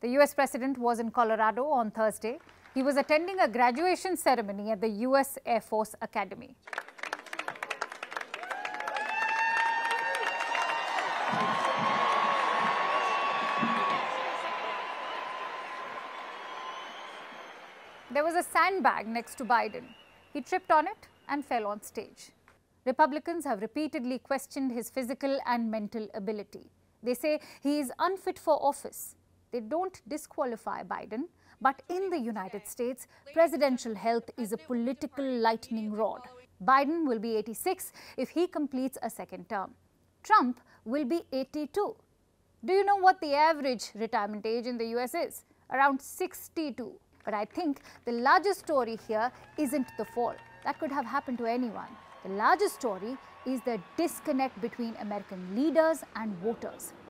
The US president was in Colorado on Thursday. He was attending a graduation ceremony at the US Air Force Academy. There was a sandbag next to Biden. He tripped on it and fell on stage. Republicans have repeatedly questioned his physical and mental ability. They say he is unfit for office. They don't disqualify Biden, but in the United States, presidential health is a political lightning rod. Biden will be 86 if he completes a second term. Trump will be 82. Do you know what the average retirement age in the US is? Around 62. But I think the largest story here isn't the fall. That could have happened to anyone. The largest story is the disconnect between American leaders and voters.